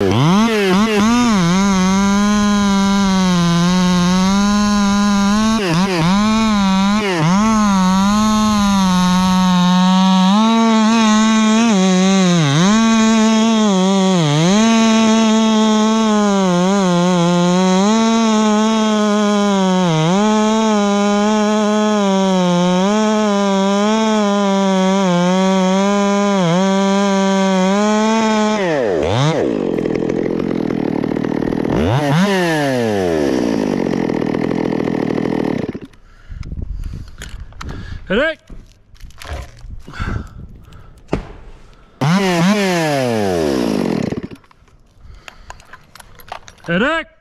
Oh. Henrik! Henrik!